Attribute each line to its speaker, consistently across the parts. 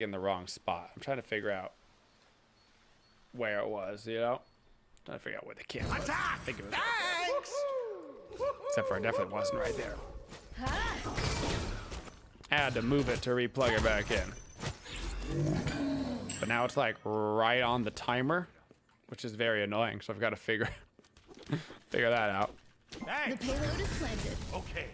Speaker 1: in the wrong spot. I'm trying to figure out where it was, you know? I'm trying to figure out where the camera was. I think it was right. Except for it definitely wasn't right there. I had to move it to replug it back in. But now it's like right on the timer, which is very annoying. So I've got to figure figure that out.
Speaker 2: The payload is planted.
Speaker 3: Okay.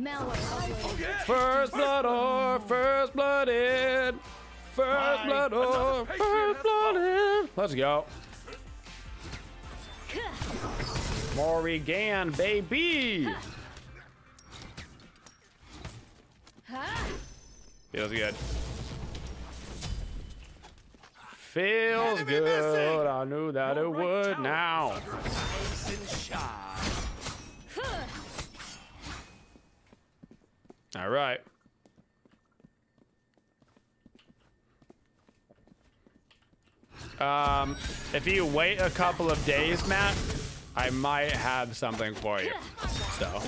Speaker 2: Malware.
Speaker 1: First blood or first blooded. First blood or first blooded. Let's go. Morrigan, baby. Feels good. Feels good. I knew that it would now. All right. Um, if you wait a couple of days, Matt, I might have something for you. So,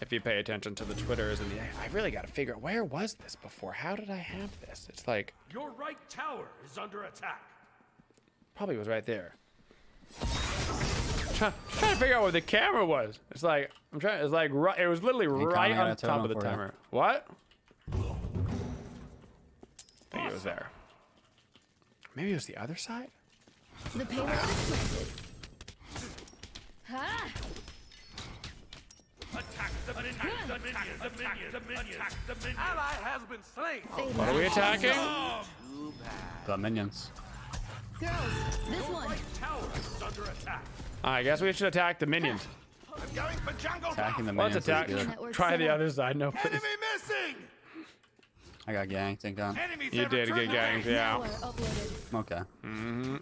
Speaker 1: if you pay attention to the Twitters and the, I really got to figure out where was this before? How did I have this? It's like
Speaker 3: Your right tower is under attack.
Speaker 1: probably was right there. Try, trying to figure out where the camera was. It's like I'm trying. It's like right. It was literally right
Speaker 4: Connie,
Speaker 1: on
Speaker 4: a
Speaker 1: top of the
Speaker 4: totem for you.
Speaker 1: timer. What? I think it was there. Maybe it was the other side.
Speaker 2: The payload is planted. Ha!
Speaker 3: Attack the minions. Attack the minions. Attack the minions. Attack the minions. Ally has been slain.
Speaker 2: Fade
Speaker 1: What are we attacking?
Speaker 4: The minions.
Speaker 2: Girls, this one.
Speaker 3: Right tower is under attack.
Speaker 1: I guess we should attack the minions.
Speaker 3: I'm going for jungle.
Speaker 4: Attacking the minions.
Speaker 1: Let's
Speaker 4: minions
Speaker 1: attack.
Speaker 4: good.
Speaker 2: Network
Speaker 1: Try the
Speaker 2: set
Speaker 1: other side. No, please.
Speaker 3: Enemy missing.
Speaker 4: I got ganked, thank God.
Speaker 3: Enemies
Speaker 1: You did
Speaker 3: returned
Speaker 1: get ganked, yeah.
Speaker 2: Uploaded.
Speaker 4: Okay.
Speaker 1: Mm-hmm.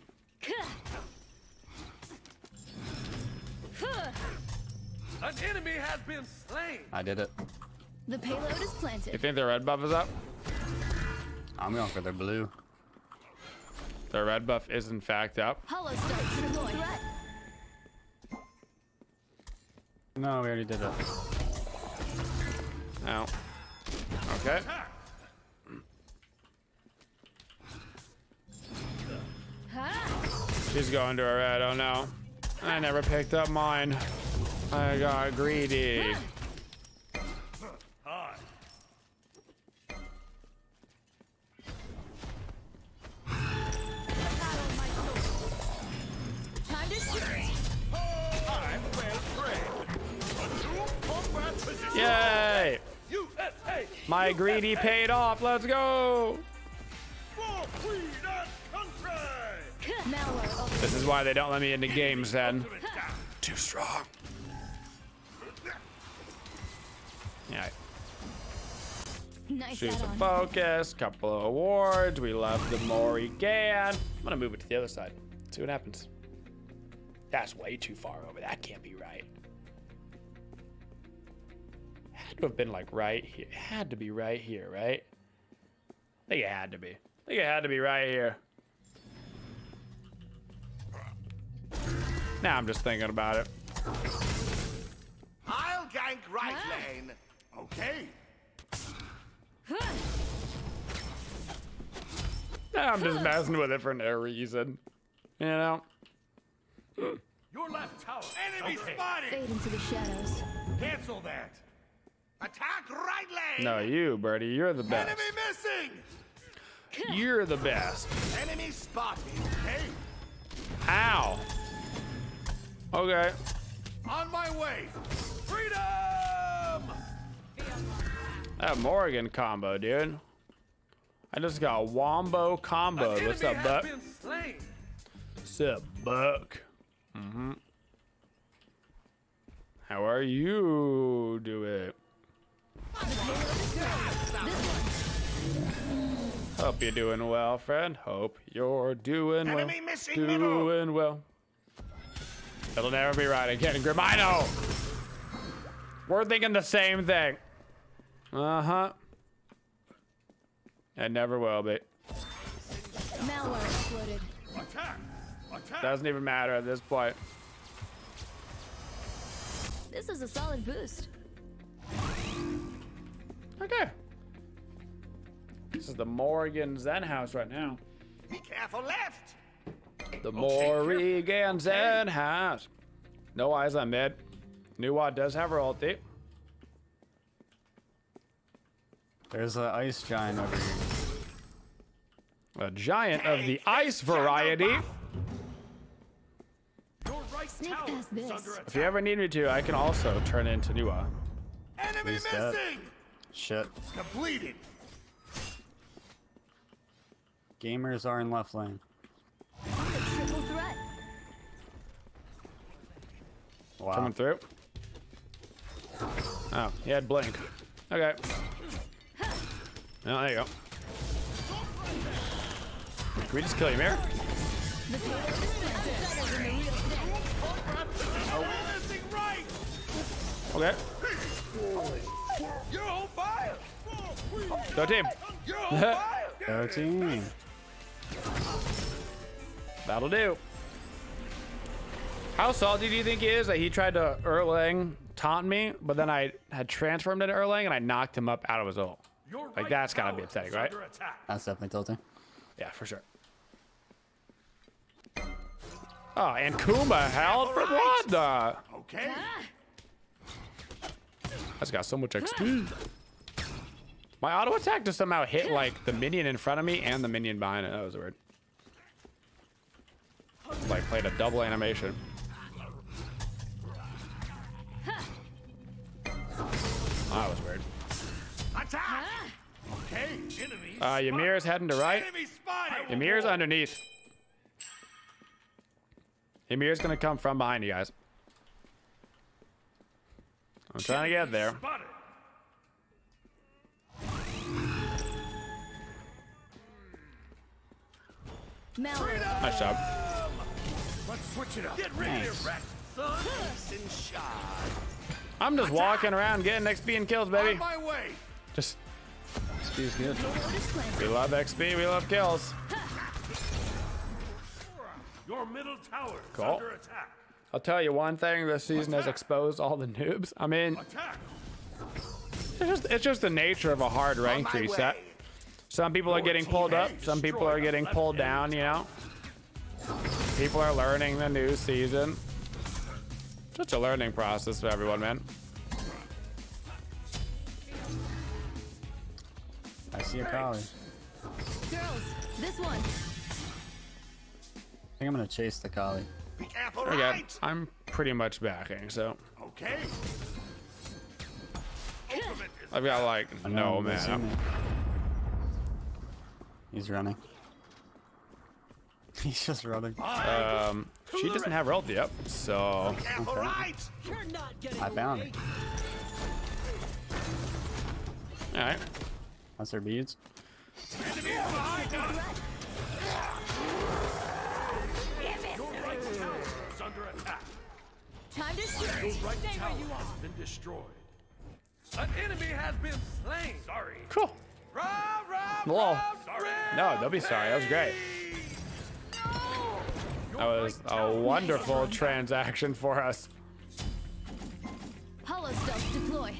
Speaker 3: An enemy has been slain.
Speaker 4: I did it.
Speaker 2: The payload is planted.
Speaker 1: You think the red buff is up?
Speaker 4: I'm going for the blue.
Speaker 1: The red buff is in fact up.
Speaker 2: Hollow start deployed.
Speaker 4: No, we already did it.
Speaker 1: No. Okay. She's going to her red. Oh no. I never picked up mine. I got greedy. My greedy paid off. Let's go.
Speaker 3: For queen and country.
Speaker 2: Malware uploaded.
Speaker 1: This is why they don't let me into games then. Too strong. Yeah.
Speaker 2: Nice
Speaker 1: Choose a focus. Couple of awards. We love the Morrigan. I'm gonna move it to the other side. See what happens. That's way too far over. That can't be right. Had to have been like right here. It had to be right here, right? I think it had to be. I think it had to be right here. Now I'm just thinking about it.
Speaker 3: I'll gank right
Speaker 2: Ah.
Speaker 3: lane. Okay.
Speaker 1: Now I'm just messing with it for no reason. You know?
Speaker 3: Your left tower. Enemy spotted.
Speaker 2: Fade into the shadows.
Speaker 3: Cancel that. Attack right lane.
Speaker 1: No, you, Birdie. You're the best.
Speaker 3: Enemy missing.
Speaker 1: You're the best.
Speaker 3: Enemy spotted. Okay.
Speaker 1: Ow. Okay.
Speaker 3: On my way. Freedom.
Speaker 1: That Morgan combo, dude. I just got a wombo combo. What's up, Buck? What's up, Buck? Mm-hmm. How are you doing? Hope you're doing well, friend. Hope you're doing well.
Speaker 3: Enemy missing
Speaker 1: doing
Speaker 3: middle.
Speaker 1: well. It'll never be right again, Grim. I know. We're thinking the same thing. Uh huh. It never will be.
Speaker 2: Malware exploded.
Speaker 3: Attack! Attack!
Speaker 1: Doesn't even matter at this point.
Speaker 2: This is a solid boost.
Speaker 1: Okay. This is the Morgan Zen house right now.
Speaker 3: Be careful left!
Speaker 1: The
Speaker 3: careful.
Speaker 1: Morgan Zen house. No eyes on mid. Nu Wa does have her ulti.
Speaker 4: There's an ice giant over here.
Speaker 1: A giant of the ice variety.
Speaker 3: Your right
Speaker 2: Sneak
Speaker 3: tower
Speaker 2: past
Speaker 3: is
Speaker 2: this.
Speaker 3: under attack.
Speaker 1: If you ever need me to, I can also turn into Nu Wa.
Speaker 3: Enemy
Speaker 4: He's dead.
Speaker 3: Missing!
Speaker 4: Shit.
Speaker 3: Completed!
Speaker 4: Gamers are in left lane.
Speaker 2: Triple threat.
Speaker 4: Wow.
Speaker 1: Coming through. Oh, he had blink. Okay. Oh, there you go. Can we just kill you, Mir?
Speaker 2: The
Speaker 4: 13. 13.
Speaker 1: That'll do. How salty do you think he is that he tried to Erlang taunt me, but then I had transformed into Erlang and I knocked him up out of his ult? Like, that's gotta be upsetting, right?
Speaker 4: That's definitely tilting.
Speaker 1: Yeah, for sure. Oh, and Kuma held from Wanda.
Speaker 3: Okay.
Speaker 1: That's got so much XP. My auto attack just somehow hit like the minion in front of me and the minion behind it. That was weird. Like played a double animation. That was weird.
Speaker 3: Attack!
Speaker 1: Uh, Ymir's heading to right. Ymir's underneath. Ymir's gonna come from behind you guys. I'm trying to get there. Nice job.
Speaker 3: Let's switch it up. Get ready
Speaker 4: Nice.
Speaker 3: to wreck, son. And shot.
Speaker 1: I'm just walking around getting XP and kills,
Speaker 3: On
Speaker 1: baby.
Speaker 3: my way.
Speaker 1: Just XP's good. We love XP, we love kills.
Speaker 3: Your middle tower
Speaker 1: Cool.
Speaker 3: under attack.
Speaker 1: I'll tell you one thing this season has exposed all the noobs. I mean,
Speaker 3: Attack!
Speaker 1: it's just, it's just the nature of a hard rank
Speaker 3: my
Speaker 1: reset.
Speaker 3: way.
Speaker 1: Some people are getting pulled up, some people are getting pulled down, you know? People are learning the new season. Such a learning process for everyone, man.
Speaker 4: I see a Kali.
Speaker 2: Girls, this one.
Speaker 4: I think I'm gonna chase the Kali.
Speaker 3: Be careful,
Speaker 1: Okay,
Speaker 3: right?
Speaker 1: I'm pretty much backing, so
Speaker 3: Okay.
Speaker 1: I've got like no
Speaker 4: know, they see
Speaker 1: man.
Speaker 4: me. He's running. He's just running.
Speaker 1: Um, she doesn't have her ulti up, so
Speaker 3: careful, right?
Speaker 4: I found it.
Speaker 1: all right.
Speaker 4: That's her beads.
Speaker 3: Enemy is behind us. Your right tower is under attack.
Speaker 2: Time.
Speaker 3: Right tower has been destroyed. An enemy has been slain. Sorry.
Speaker 1: Cool.
Speaker 3: Rah, rah,
Speaker 1: Lol. No, don't be sorry. That was great. That was a wonderful transaction for us.
Speaker 2: Hollow stealth deploy.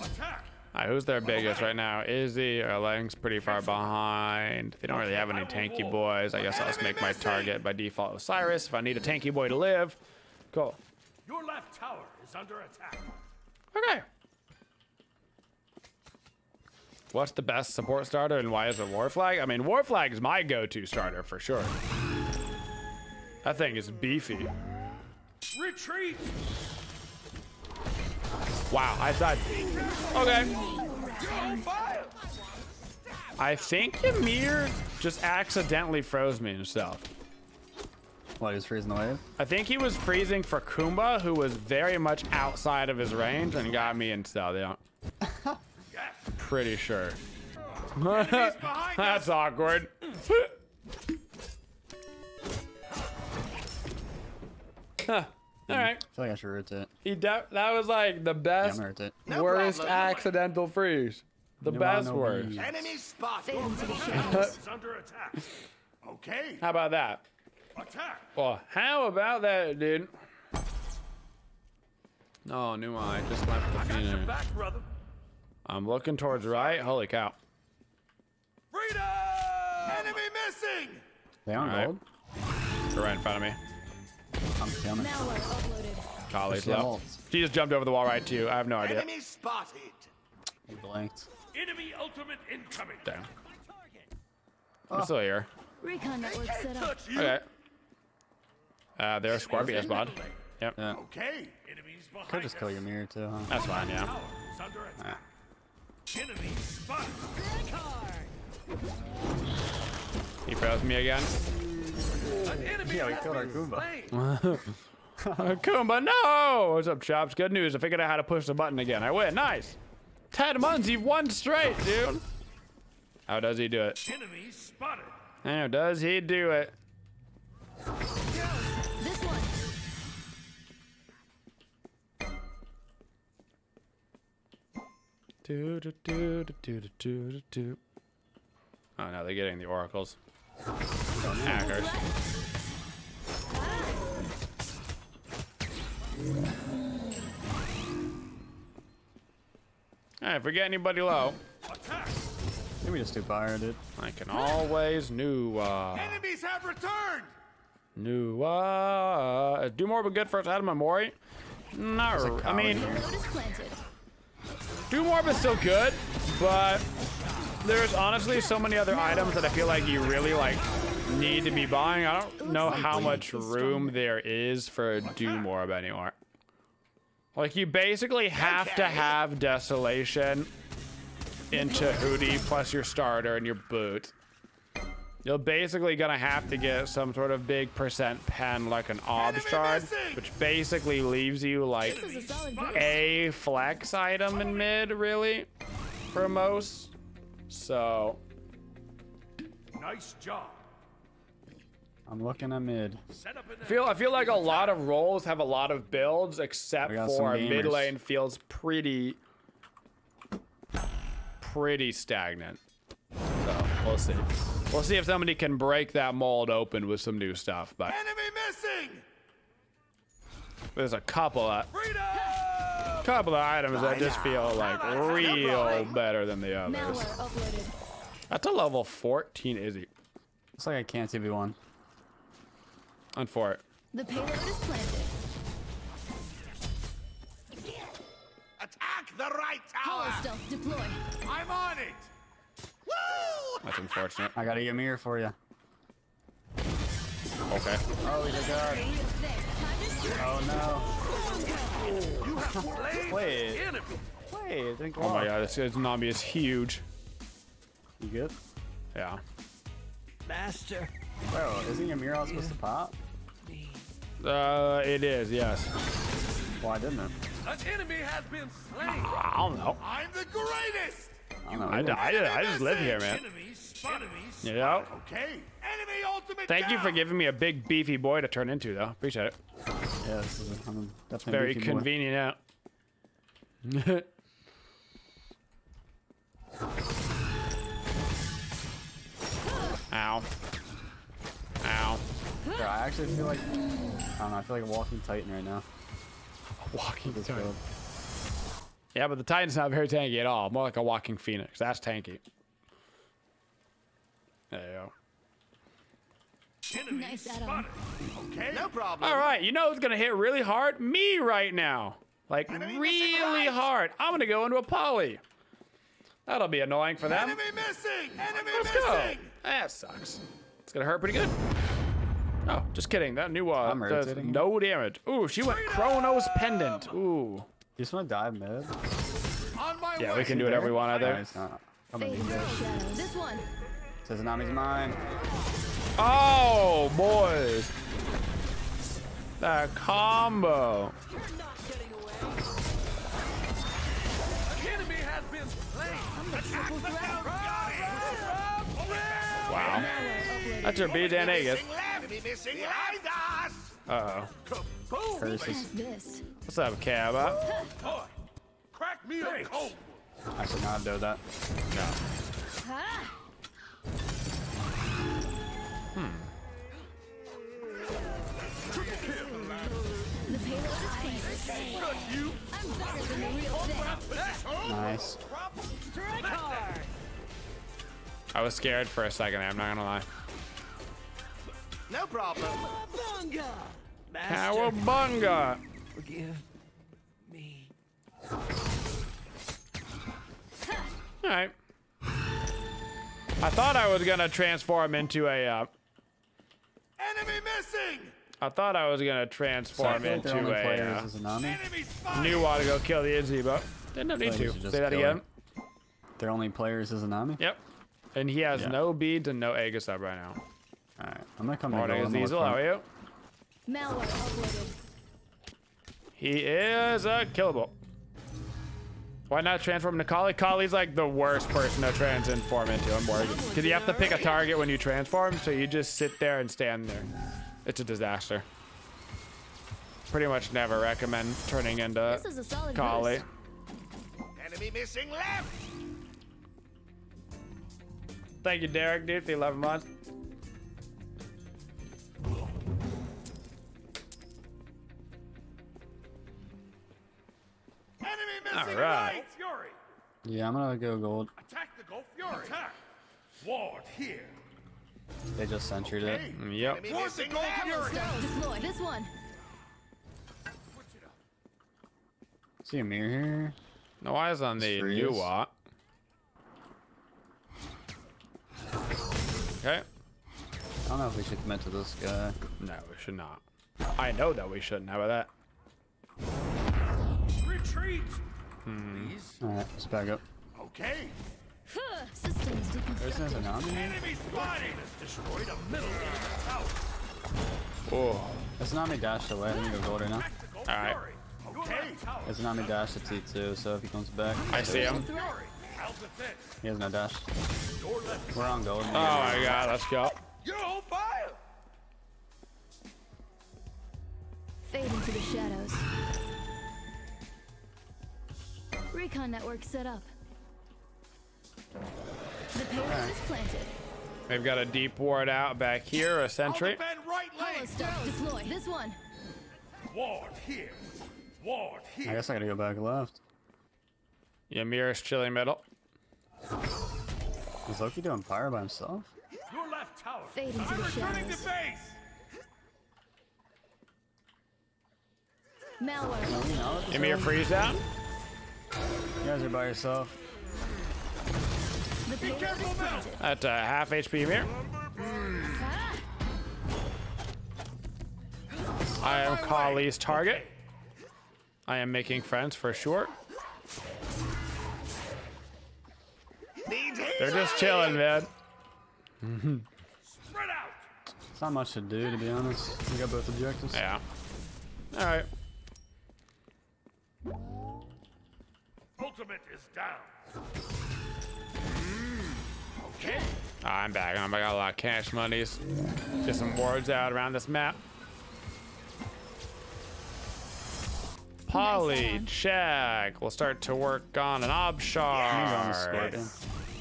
Speaker 3: Attack.
Speaker 1: All right, who's their biggest right now? Izzy or Lang's pretty far behind. They don't really have any tanky boys. I guess I'll just make my target by default Osiris if I need a tanky boy to live. Cool.
Speaker 3: Your left tower is under attack.
Speaker 1: Okay. What's the best support starter and why is it Warflag? I mean, Warflag is my go-to starter for sure. That thing is beefy.
Speaker 3: Retreat.
Speaker 1: Wow, I thought. Okay.
Speaker 3: You're on fire.
Speaker 1: I think Ymir just accidentally froze me himself.
Speaker 4: What, was freezing the wave?
Speaker 1: I think he was freezing for Kumba, who was very much outside of his range and got me instead. Yeah,
Speaker 3: Yes.
Speaker 1: Pretty sure. That's awkward. huh. All hmm. right.
Speaker 4: I feel like I should rotate.
Speaker 1: He de- that was like the best,
Speaker 4: I'm it.
Speaker 5: No
Speaker 1: worst
Speaker 5: problem.
Speaker 1: accidental freeze. The
Speaker 4: No,
Speaker 1: best
Speaker 4: no,
Speaker 1: word.
Speaker 5: Enemy spotted.
Speaker 2: Fade into the shadows.
Speaker 3: It's under attack.
Speaker 5: Okay.
Speaker 1: How about that?
Speaker 3: Attack.
Speaker 1: Well, how about that, dude? No, new eye. Just left the
Speaker 3: I got your back, brother.
Speaker 1: I'm looking towards right. Holy cow.
Speaker 3: Freedom!
Speaker 5: Enemy missing.
Speaker 4: They on
Speaker 1: Alright.
Speaker 4: gold?
Speaker 1: They're right in front of me.
Speaker 4: I'm killing it.
Speaker 2: Malware uploaded.
Speaker 1: Kali's
Speaker 4: She
Speaker 1: low.
Speaker 4: ults.
Speaker 1: She just jumped over the wall right to you. I have no idea.
Speaker 5: Enemy spotted.
Speaker 4: He blinked.
Speaker 3: Enemy ultimate incoming.
Speaker 1: Damn. I'm still here.
Speaker 2: Recon network set up.
Speaker 1: Okay. Uh, there's Scorpius bod. Yep.
Speaker 4: Yeah.
Speaker 5: Okay.
Speaker 4: Could just kill your mirror too, huh?
Speaker 1: That's fine, yeah.
Speaker 3: Tower is under attack.
Speaker 1: He fails me again.
Speaker 3: An
Speaker 4: Yeah, we killed our
Speaker 3: been
Speaker 4: Goomba.
Speaker 1: Kumba, no! What's up, Chops? Good news. I figured out how to push the button again. I win. Nice. Ten months, you've won straight, dude. How does he do it?
Speaker 3: Enemy spotted.
Speaker 1: How does he do it? Do, do, do, do, do, do, do. Oh no, they're getting the oracles. Hackers. Hey, if we get anybody low.
Speaker 4: Maybe just do fire.
Speaker 1: I can always new uh
Speaker 5: Enemies have returned!
Speaker 1: New uh do more of a good first out of my Mori. No, I mean
Speaker 2: Load is
Speaker 1: Doom Orb but still good, but there's honestly so many other items that I feel like you really like need to be buying. I don't know how much room there is for Doom Orb of anymore. Like you basically have to have desolation into Hootie plus your starter and your boot. You're basically gonna have to get some sort of big percent pen like an ob shard, which basically leaves you like
Speaker 2: a
Speaker 1: a flex item in mid, really, for most. So,
Speaker 3: Nice job.
Speaker 4: I'm looking at mid.
Speaker 3: Set up in
Speaker 1: I feel I feel like a lot of roles have a lot of builds, except
Speaker 4: We got some
Speaker 1: for mid lane feels pretty, pretty stagnant. So we'll see. We'll see if somebody can break that mold open with some new stuff. But
Speaker 5: Enemy missing.
Speaker 1: there's a couple of
Speaker 3: Freedom!
Speaker 1: couple of items that just feel like real better than the others. That's a level 14 Izzy.
Speaker 4: Looks like I can't see one.
Speaker 1: On for it.
Speaker 2: The payload is planted.
Speaker 5: Attack the right tower.
Speaker 2: Holostealth deploy.
Speaker 5: I'm on it. Woo!
Speaker 1: That's unfortunate.
Speaker 4: I gotta get mirror for you.
Speaker 1: Okay.
Speaker 4: Oh, my god.
Speaker 2: Real thick. Time to
Speaker 4: Oh
Speaker 3: You have slain
Speaker 4: Wait. no. Wait, it didn't go
Speaker 1: Oh my
Speaker 4: off.
Speaker 1: god, this this zombie is huge.
Speaker 4: You good?
Speaker 1: Yeah.
Speaker 6: Master.
Speaker 4: Bro, isn't your mirror all supposed to pop?
Speaker 1: Uh, it is, yes.
Speaker 4: Why didn't it?
Speaker 3: An enemy has been slain.
Speaker 1: I don't know.
Speaker 5: I'm the greatest.
Speaker 4: I don't know.
Speaker 1: I, I, I just live here, man.
Speaker 3: Enemy spotted.
Speaker 1: Yeah.
Speaker 5: Okay. Enemy ultimate.
Speaker 1: Thank you for giving me a big beefy boy to turn into, though. Appreciate it.
Speaker 4: Yeah, this is a, I'm definitely
Speaker 1: Very
Speaker 4: beefy boy.
Speaker 1: convenient. Out. Ow. Ow.
Speaker 4: Bro, I actually feel like I don't know. I feel like a walking titan right now.
Speaker 1: Walking Titan.
Speaker 4: build.
Speaker 1: Yeah, but the Titan's not very tanky at all. More like a walking phoenix. That's tanky. There you go.
Speaker 2: Nice
Speaker 5: Okay. No problem.
Speaker 1: All right, you know who's gonna hit really hard? Me right now. Like
Speaker 5: Enemy
Speaker 1: really hard. I'm gonna go into a poly. That'll be annoying for them.
Speaker 5: Enemy missing. Enemy
Speaker 1: Let's go. That sucks. It's gonna hurt pretty good. Oh, just kidding. That new uh, does no damage. Ooh, she went Chronos Pendant. Ooh.
Speaker 4: You just want to dive mid?
Speaker 1: yeah,
Speaker 5: way.
Speaker 1: we can do whatever we want out there.
Speaker 4: No,
Speaker 2: he's
Speaker 4: not.
Speaker 2: I'm
Speaker 4: this.
Speaker 2: One.
Speaker 4: Says Nami's mine.
Speaker 1: Oh, boys. That combo. Wow. That's your
Speaker 5: BDNA, guys. Enemy missing behind us.
Speaker 1: Uh oh.
Speaker 4: Curses.
Speaker 2: How's this?
Speaker 1: What's up, Cabba?
Speaker 3: Boy, crack me a cold.
Speaker 4: I should not do that.
Speaker 2: The payload is favored.
Speaker 3: You
Speaker 2: I'm better than the real thing.
Speaker 4: Nice.
Speaker 1: I was scared for a second there, I'm not gonna lie.
Speaker 5: No problem.
Speaker 6: Bunga! Master,
Speaker 1: Cowabunga!
Speaker 6: forgive me.
Speaker 1: Alright. I thought I was gonna transform into a, uh,
Speaker 5: Enemy missing.
Speaker 1: I thought I was gonna transform
Speaker 4: feel like their
Speaker 1: into a,
Speaker 4: players
Speaker 1: uh,
Speaker 4: Izanami.
Speaker 5: Enemy spotted.
Speaker 1: knew to go kill the Izzy, but didn't need to. Say that again.
Speaker 4: her. Their only players Izanami.
Speaker 1: Yep. And he has
Speaker 4: Yeah.
Speaker 1: no beads and no Aegis up right now.
Speaker 4: Alright, I'm gonna come to
Speaker 1: Morning,
Speaker 4: gold. Gonna
Speaker 1: Diesel, how are you?
Speaker 2: Malware uploaded.
Speaker 1: He is a killable. Why not transform into Kali? Kali's like the worst person to transform into on board. Because you have to pick a target when you transform, so you just sit there and stand there. It's a disaster. Pretty much never recommend turning into
Speaker 2: This is a solid
Speaker 1: Kali.
Speaker 5: Enemy missing left.
Speaker 1: Thank you, Derek, dude, for the 11 months. All right.
Speaker 3: Gold Fury.
Speaker 4: Yeah, I'm gonna go gold.
Speaker 3: Attack the Gold Fury. Attack. Ward here.
Speaker 4: They just centured it.
Speaker 1: Mm, Yep.
Speaker 5: Enemy
Speaker 3: Force the
Speaker 5: missing
Speaker 3: Go
Speaker 5: left.
Speaker 3: Fury.
Speaker 2: Deploy. This one.
Speaker 3: Switch it up.
Speaker 4: See a mirror here.
Speaker 1: No eyes on the Nu Wa. Okay.
Speaker 4: I don't know if we should commit to this guy.
Speaker 1: No, we should not. I know that we shouldn't. How about that?
Speaker 3: Retreat.
Speaker 1: Hmm.
Speaker 4: Alright, let's back up.
Speaker 5: Okay.
Speaker 2: Huh, Systems
Speaker 4: There's an Anami.
Speaker 3: Enemy spotted. Destroyed a middle.
Speaker 1: Oh.
Speaker 4: There's Anami dashed away. I need to go gold right now.
Speaker 3: The Go
Speaker 1: All right.
Speaker 3: Fury. Okay. Tower.
Speaker 4: There's Anami dash to T2, so if he comes back.
Speaker 1: I see him.
Speaker 2: Threat.
Speaker 3: How's defense?
Speaker 4: He has no dash. We're on gold.
Speaker 1: Oh my god, let's go.
Speaker 3: You're on fire.
Speaker 2: Fade into the shadows. Recon network set up. The payload is planted.
Speaker 1: We've got a deep ward out back here, a
Speaker 5: I'll
Speaker 1: sentry.
Speaker 5: right
Speaker 2: Hollow
Speaker 5: lane.
Speaker 2: stuff deploy. This one.
Speaker 3: Ward here. Ward
Speaker 4: I guess I gotta go back left.
Speaker 1: Ymir's chilling middle.
Speaker 4: Is Loki doing fire by himself?
Speaker 3: Your left tower.
Speaker 2: Fade into
Speaker 3: I'm
Speaker 2: the
Speaker 3: returning to
Speaker 2: shadows.
Speaker 3: base.
Speaker 2: Malware.
Speaker 4: No, you know.
Speaker 1: Ymir freeze out.
Speaker 4: You guys are by yourself.
Speaker 2: The payload is
Speaker 3: careful, Mel.
Speaker 2: planted.
Speaker 1: At uh, half HP Ymir.
Speaker 2: Ah!
Speaker 1: I am Kali's target. I am making friends for sure. They're just chilling, man.
Speaker 3: Spread out.
Speaker 4: It's not much to do, to be honest. We got both objectives.
Speaker 1: Yeah. All right.
Speaker 3: Ultimate is down. Mm.
Speaker 5: Okay.
Speaker 1: I'm back. I got a lot of cash monies. Get some wards out around this map. Polly, check. We'll start to work on an
Speaker 4: I'm going to
Speaker 1: obshard.
Speaker 4: Scorpion.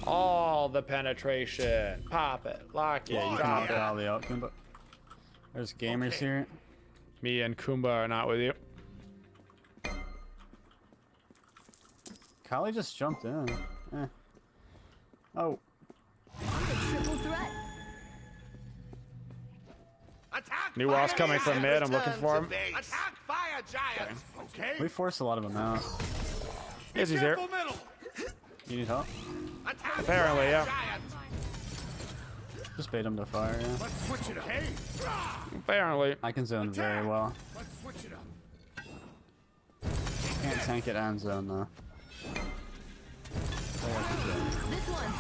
Speaker 1: All the penetration. Pop it. Lock it.
Speaker 4: Yeah, you can
Speaker 1: drop
Speaker 4: opt
Speaker 1: it.
Speaker 4: out of the outcome, but there's gamers here.
Speaker 1: Me and Kumba are not with you.
Speaker 4: Kali just jumped in. Eh. Oh,
Speaker 2: I'm triple threat.
Speaker 5: Attack
Speaker 1: Nu
Speaker 5: Wa's
Speaker 1: coming from mid. I'm looking for him.
Speaker 5: Attack fire giants. Okay.
Speaker 4: we forced a lot of them out.
Speaker 1: Izzy's here.
Speaker 3: Careful middle.
Speaker 4: You need help?
Speaker 5: Attack
Speaker 1: Apparently, yeah.
Speaker 5: giants.
Speaker 4: Just bait him to fire, yeah.
Speaker 3: Let's switch it up.
Speaker 5: Hey.
Speaker 1: Apparently.
Speaker 4: I can zone very well.
Speaker 3: Let's switch it up.
Speaker 4: Can't tank it and zone though. So, I can zone.
Speaker 2: This one.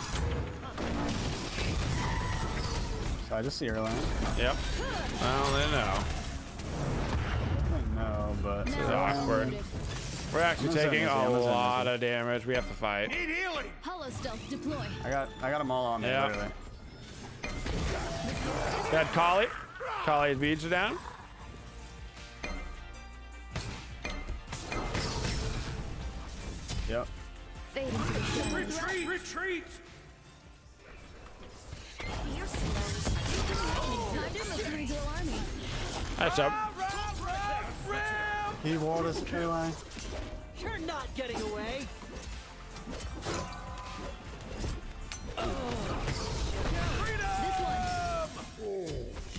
Speaker 4: So I just see her lane.
Speaker 1: Yep. Well, they know.
Speaker 4: I know, but
Speaker 1: This is awkward. We're actually
Speaker 4: I'm
Speaker 1: taking
Speaker 4: send
Speaker 1: a
Speaker 4: this, I'm gonna send
Speaker 1: lot
Speaker 4: this.
Speaker 1: of damage. We have to fight.
Speaker 5: Need healing.
Speaker 2: Hollow stealth deploy.
Speaker 4: I got I got them all on me
Speaker 1: Yeah.
Speaker 4: literally.
Speaker 1: Got Kali. Kali's beads are down.
Speaker 3: Retreat! Retreat!
Speaker 2: Time to move through your army.
Speaker 1: That's up.
Speaker 4: He walled us, K-Line.
Speaker 6: You're not getting away.
Speaker 2: This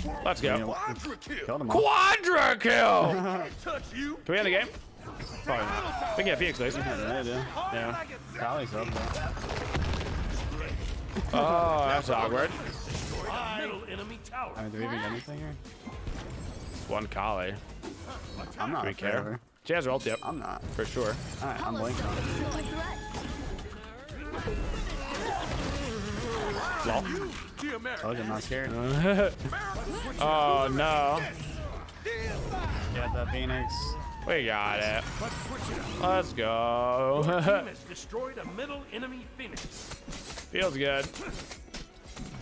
Speaker 2: one.
Speaker 1: Let's go.
Speaker 3: Quadra kill!
Speaker 4: Killed.
Speaker 1: Quadra kill.
Speaker 3: Can't touch you!
Speaker 1: Can we end the game? Probably not. We can get Phoenix, please.
Speaker 4: Yeah, yeah.
Speaker 1: Yeah.
Speaker 4: Kali's up though.
Speaker 1: Oh, that's awkward.
Speaker 3: Middle.
Speaker 4: I mean, do we even get anything here?
Speaker 1: One Kali.
Speaker 4: I'm not
Speaker 1: Do we care?
Speaker 4: favor.
Speaker 1: She has her ult, yep,
Speaker 4: I'm not.
Speaker 1: for sure.
Speaker 4: Alright, I'm
Speaker 2: Hollow
Speaker 4: blinking on it.
Speaker 2: Stone destroy threat.
Speaker 1: Lol.
Speaker 4: Told you I'm not scared.
Speaker 1: Oh no.
Speaker 4: Get the Phoenix.
Speaker 1: We got it.
Speaker 3: Let's switch it up.
Speaker 1: Let's go.
Speaker 3: Destroyed a middle enemy phoenix.
Speaker 1: Feels good.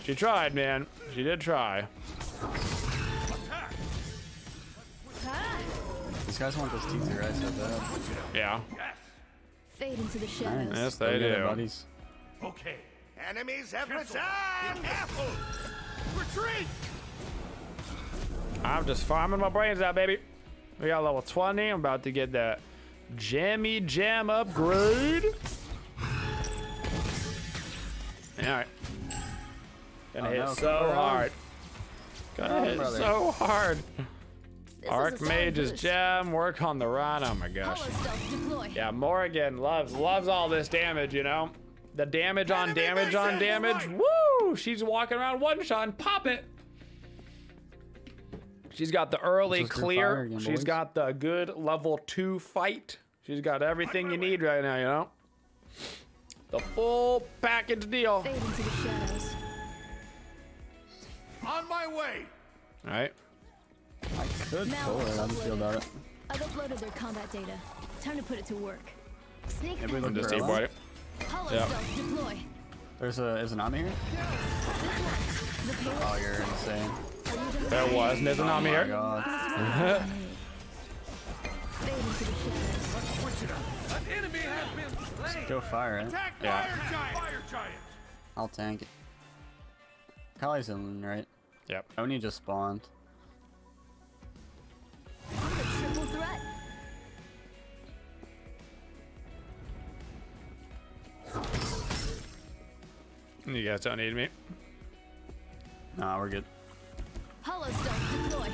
Speaker 1: She tried, man. She did try.
Speaker 4: These guys want those T2 right so bad.
Speaker 1: Yeah.
Speaker 2: Fade into the
Speaker 4: Alright,
Speaker 2: shadows.
Speaker 1: Yes,
Speaker 4: go
Speaker 1: they
Speaker 4: get it,
Speaker 1: do.
Speaker 4: buddies.
Speaker 3: Okay.
Speaker 5: Enemies have
Speaker 3: Cancel.
Speaker 5: returned! Careful! Retreat!
Speaker 1: I'm just farming my brains out, baby. We got level 20. I'm about to get that jammy jam upgrade. Alright. Gonna
Speaker 4: Oh,
Speaker 1: hit
Speaker 4: no,
Speaker 1: so
Speaker 4: come around.
Speaker 1: hard. Gonna
Speaker 4: on,
Speaker 1: hit
Speaker 4: brother.
Speaker 1: so hard.
Speaker 2: This
Speaker 1: Arc
Speaker 2: is a solid
Speaker 1: Mage's jam, work on the run. Oh my gosh.
Speaker 2: Hollow Stealth deploy.
Speaker 1: Yeah, Morrigan loves loves all this damage, you know? The damage on damage on damage.
Speaker 5: right.
Speaker 1: Woo! She's walking around one shot and pop it. She's got the early
Speaker 4: Let's just do
Speaker 1: clear.
Speaker 4: fire again,
Speaker 1: She's
Speaker 4: boys.
Speaker 1: got the good level two fight. She's got everything you need right now, you know? The full package deal.
Speaker 2: Fade into the shadows.
Speaker 5: On my way!
Speaker 1: Alright.
Speaker 4: I could
Speaker 2: Now
Speaker 4: pull it. How do you feel about it?
Speaker 2: I've uploaded their combat data. Time to put it to work. Sneak
Speaker 4: Maybe we
Speaker 1: Just
Speaker 4: for
Speaker 1: deep
Speaker 4: a
Speaker 1: boy.
Speaker 4: lot.
Speaker 2: Hollow
Speaker 1: Yeah.
Speaker 2: Deploy.
Speaker 4: There's a is an army here?
Speaker 2: The.
Speaker 4: Oh, you're insane.
Speaker 1: There was Nizanami
Speaker 4: Oh
Speaker 1: here.
Speaker 4: god.
Speaker 2: Fade into the shadows.
Speaker 3: Switch it up. An enemy has been slain.
Speaker 4: Go fire it.
Speaker 5: Attack
Speaker 1: Yeah.
Speaker 5: fire giant!
Speaker 4: I'll tank it. Kali's in, right?
Speaker 1: Yep.
Speaker 4: Oni just spawned.
Speaker 1: You guys don't need me.
Speaker 4: Nah, we're good.
Speaker 2: Hollow Stealth deploy.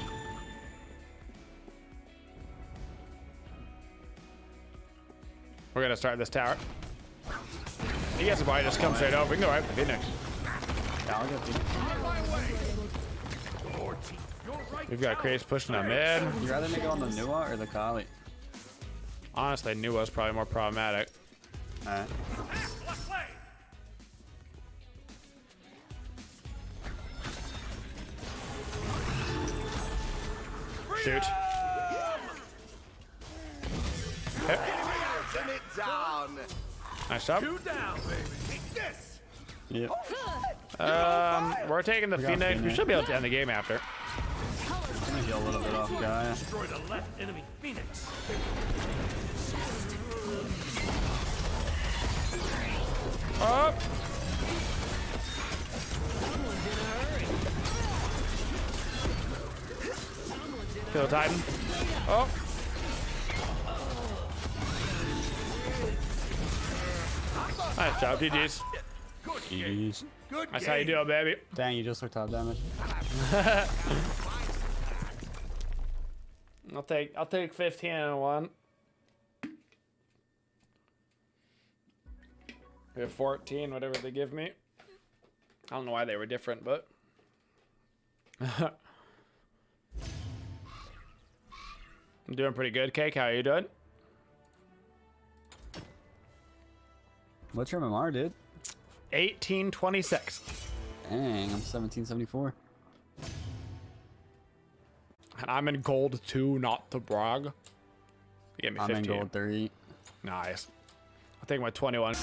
Speaker 1: We're gonna start this tower. You guys will probably just come straight over. We can go right for Phoenix.
Speaker 4: Kali got Phoenix.
Speaker 3: Your team.
Speaker 1: We've got
Speaker 3: tower.
Speaker 1: Kratos pushing on mid.
Speaker 4: You rather make it on the Nu Wa or the Kali?
Speaker 1: Honestly, Nu Wa's probably more problematic.
Speaker 4: Alright.
Speaker 1: Shoot. Okay. Nice job.
Speaker 3: Two down, baby.
Speaker 5: Take this!
Speaker 4: Yep.
Speaker 1: Um, we're taking the
Speaker 4: got
Speaker 1: Phoenix. We should be able to end the game after.
Speaker 4: I'm gonna heal a little bit off guy.
Speaker 3: Destroy the left enemy phoenix.
Speaker 1: Up. Kill the Titan. Oh. Nice job, GG's.
Speaker 4: Jeez.
Speaker 5: Good
Speaker 1: That's
Speaker 5: game.
Speaker 1: how you do it, baby.
Speaker 4: Dang, you just took top damage.
Speaker 1: I'll take I'll take 15 and one. We have 14, whatever they give me. I don't know why they were different, but I'm doing pretty good. Cake, how are you doing?
Speaker 4: What's your MMR, dude?
Speaker 1: 1826.
Speaker 4: Dang, I'm 1774.
Speaker 1: And I'm in gold too, not to brag. You get me
Speaker 4: I'm
Speaker 1: 15.
Speaker 4: in gold 3.
Speaker 1: Nice. I'll take my 21.